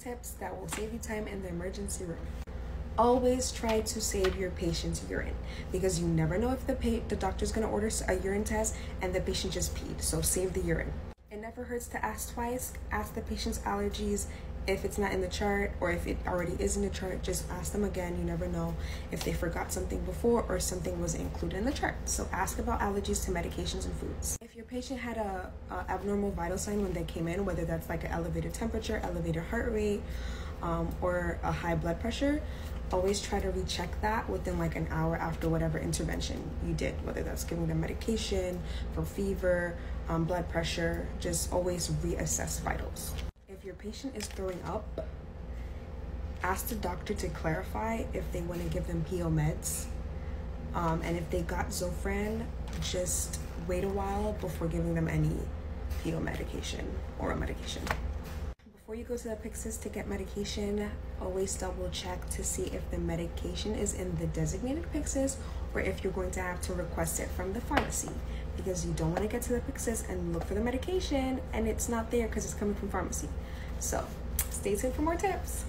tips that will save you time in the emergency room. Always try to save your patient's urine because you never know if the pa- the doctor's gonna order a urine test and the patient just peed. So save the urine. It never hurts to ask twice. Ask the patient's allergies if it's not in the chart or if it already is in the chart. Just ask them again. You never know if they forgot something before or something was included in the chart. So ask about allergies to medications and foods. If your patient had a, a abnormal vital sign when they came in, whether that's like an elevated temperature, elevated heart rate, um, or a high blood pressure, always try to recheck that within like an hour after whatever intervention you did, whether that's giving them medication for fever, um, blood pressure, just always reassess vitals. If your patient is throwing up, ask the doctor to clarify if they want to give them PO meds. Um, and if they got Zofran, just wait a while before giving them any PO medication or a medication. Before you go to the Pyxis to get medication, always double check to see if the medication is in the designated Pyxis or if you're going to have to request it from the pharmacy because you don't want to get to the Pyxis and look for the medication and it's not there because it's coming from pharmacy. So stay tuned for more tips.